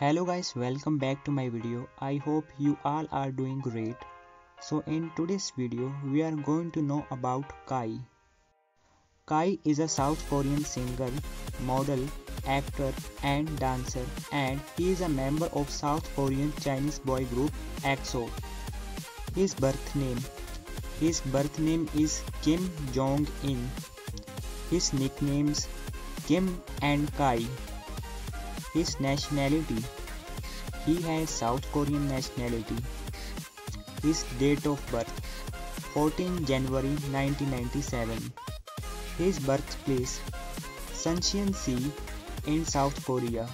hello guys welcome back to my video. I hope you all are doing great. So in today's video we are going to know about kai. Kai is a south korean singer model actor and dancer and he is a member of south korean chinese boy group exo his birth name his birth name is kim jong in his nicknames kim and kai his nationality. He has South Korean nationality. His date of birth 14 January 1997. His birthplace Suncheon Sea in South Korea.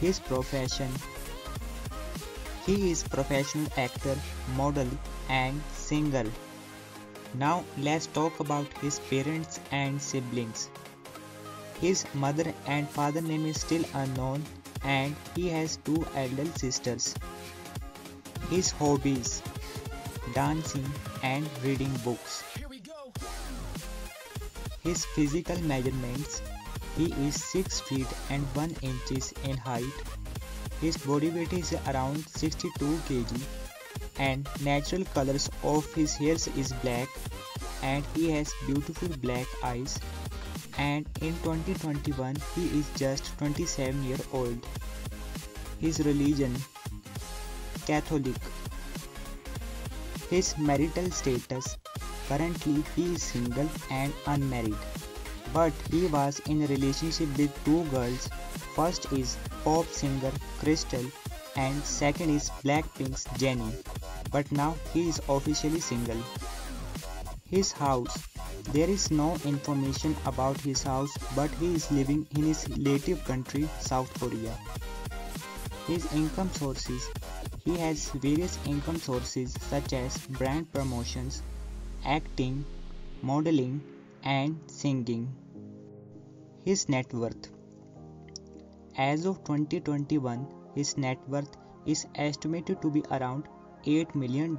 His profession He is professional actor, model and singer. Now let's talk about his parents and siblings. His mother and father name is still unknown and he has two elder sisters. His hobbies dancing and reading books. His physical measurements he is 6 feet and 1 inches in height. His body weight is around 62 kg and natural colors of his hairs is black and he has beautiful black eyes and in 2021 he is just 27 year old. His religion Catholic. His marital status currently he is single and unmarried. But he was in a relationship with two girls. First is pop singer Krystal and second is Blackpink's Jennie. But now he is officially single. His house there is no information about his house but he is living in his native country South Korea. His income sources He has various income sources such as brand promotions, acting, modeling and singing. His net worth As of 2021, his net worth is estimated to be around $8 million.